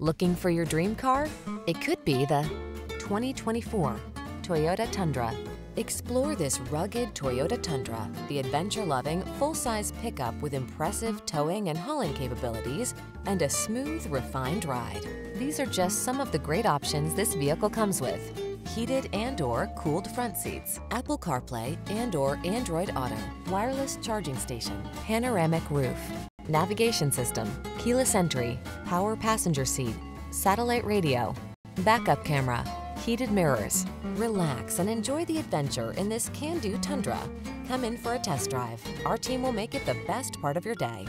Looking for your dream car? It could be the 2024 Toyota Tundra. Explore this rugged Toyota Tundra, the adventure-loving, full-size pickup with impressive towing and hauling capabilities and a smooth, refined ride. These are just some of the great options this vehicle comes with. Heated and or cooled front seats, Apple CarPlay and or Android Auto, wireless charging station, panoramic roof, navigation system, keyless entry, power passenger seat, satellite radio, backup camera, heated mirrors. Relax and enjoy the adventure in this can-do Tundra. Come in for a test drive. Our team will make it the best part of your day.